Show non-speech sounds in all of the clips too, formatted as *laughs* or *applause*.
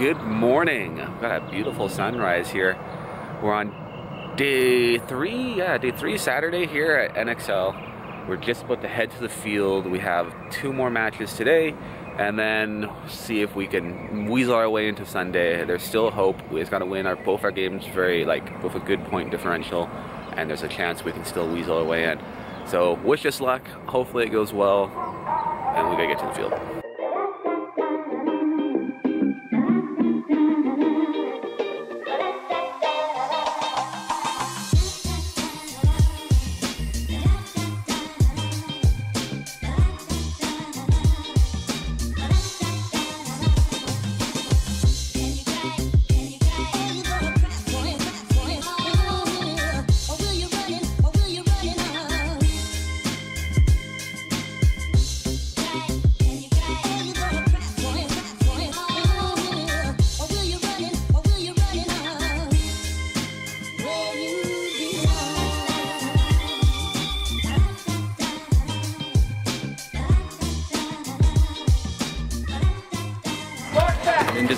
good morning. We've got a beautiful sunrise here. We're on day three, yeah, day three Saturday here at NXL. We're just about to head to the field. We have two more matches today and then see if we can weasel our way into Sunday. There's still hope. We just got to win our both our games very like with a good point differential, and there's a chance we can still weasel our way in. So wish us luck. Hopefully it goes well, and we gotta get to the field.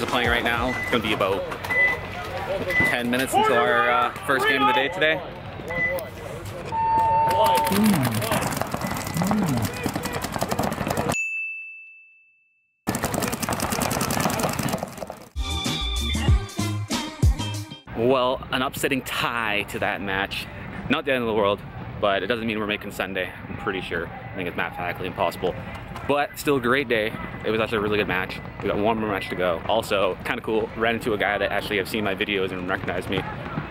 Playing right now. It's going to be about 10 minutes until our uh, first game of the day today. Well, an upsetting tie to that match. Not the end of the world, but it doesn't mean we're making Sunday, I'm pretty sure. I think it's mathematically impossible. But still a great day. It was actually a really good match. We got one more match to go. Also, kind of cool, ran into a guy that actually have seen my videos and recognized me.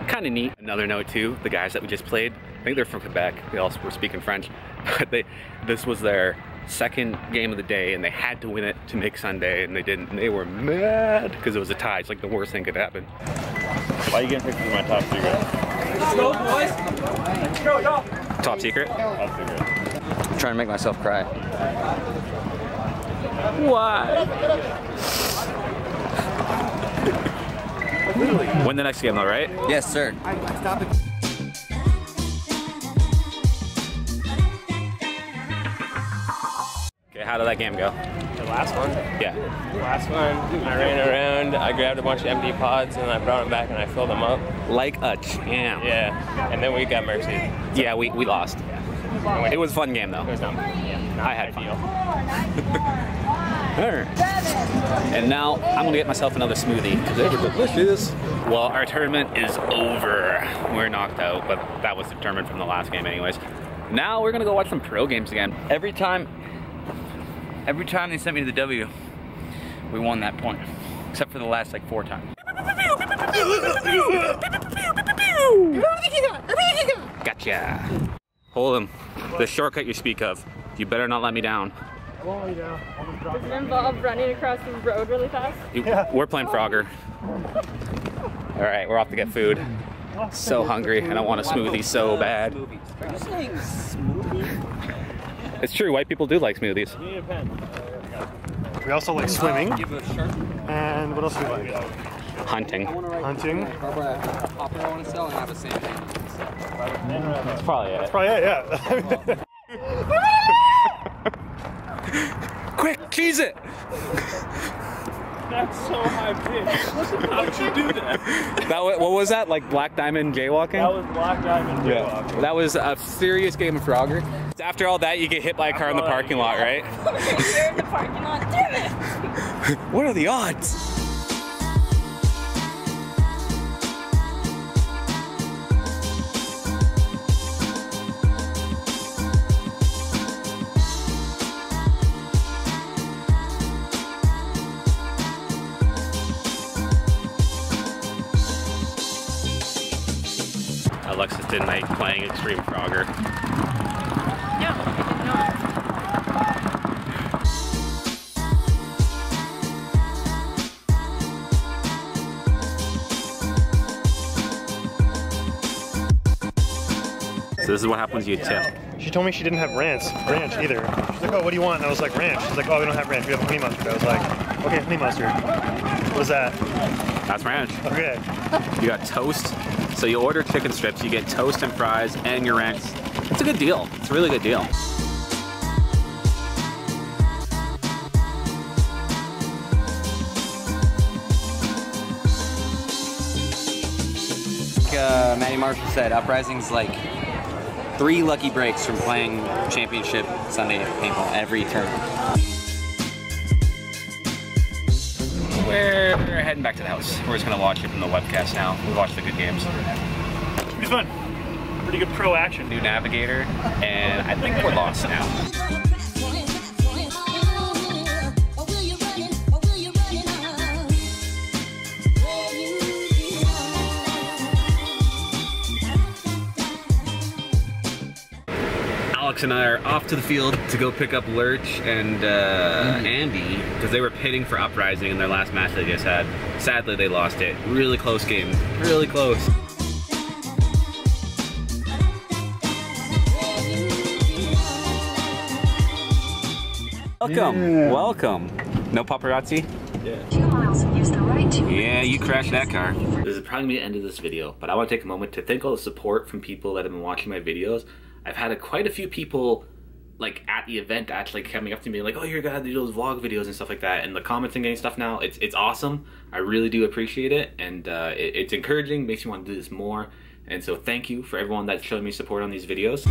Kind of neat. Another note too, the guys that we just played, I think they're from Quebec. They also were speaking French, *laughs* but they, this was their second game of the day and they had to win it to make Sunday and they didn't. And they were mad because it was a tie. It's like the worst thing could happen. Why are you getting pictures of my top secret? Let's go, boys. Go, go. Top secret? Top secret. I'm trying to make myself cry. Why? Win the next game though, right? Yes, sir. Okay, how did that game go? The last one? Yeah. Last one, I ran around, I grabbed a bunch of empty pods and I brought them back and I filled them up. Like a champ. Yeah, and then we got mercy. Yeah, we, we lost. It was a fun game though. It was not, yeah, not I had fun. *laughs* ideal. And now I'm gonna get myself another smoothie because they were delicious. Well, our tournament is over. We're knocked out, but that was determined from the last game anyways. Now we're gonna go watch some pro games again. Every time, every time they sent me to the W, we won that point. Except for the last like four times. Gotcha. Hold him. The shortcut you speak of. You better not let me down. Does it involve running across the road really fast? You- We're playing Frogger. All right, we're off to get food. So hungry, and I want a smoothie so bad. Are you saying smoothie? It's true, white people do like smoothies. We also like swimming. Give it a shark. And what else do we like? Hunting. Hunting. probably it on and sell and have the same thing. That's probably it. Yeah, yeah. Quick, cheese it! That's so high pitched. How'd you do that? That wa- what was that? Like Black Diamond jaywalking? That was Black Diamond jaywalking. yeah. That was a serious game of Frogger. After all that, you get hit by a car in the parking lot, right? *laughs* You're in the parking lot. Damn it! *laughs* What are the odds? Alexis didn't like playing Extreme Frogger. No, I did not. So this is what happens you tip. She told me she didn't have ranch, ranch either. She's like, oh, what do you want? And I was like, ranch. She's like, oh, we don't have ranch. We have honey mustard. I was like, okay, honey mustard. What was that? That's ranch. Okay. You got toast. So you order chicken strips, you get toast and fries and your ranch. It's a good deal. It's a really good deal. Uh, Matty Marshall said, Uprising's like three lucky breaks from playing championship Sunday paintball every turn. Where heading back to the house. We're just gonna watch it from the webcast now. We watch the good games. It's fun. Pretty good pro action. New navigator, and I think we're lost now. Alex and I are off to the field to go pick up Lurch and uh, Andy because they were pitting for Uprising in their last match they just had. Sadly, they lost it. Really close game. Really close. Welcome, welcome. No paparazzi? Yeah, you crashed that car. This is probably the end of this video, but I want to take a moment to thank all the support from people that have been watching my videos. I've had a, quite a few people like at the event actually coming up to me like, "Oh, you're a guy that do those vlog videos and stuff like that." And the comments and getting stuff now, it's it's awesome. I really do appreciate it, and uh, it, it's encouraging. Makes me want to do this more. And so, thank you for everyone that's showing me support on these videos.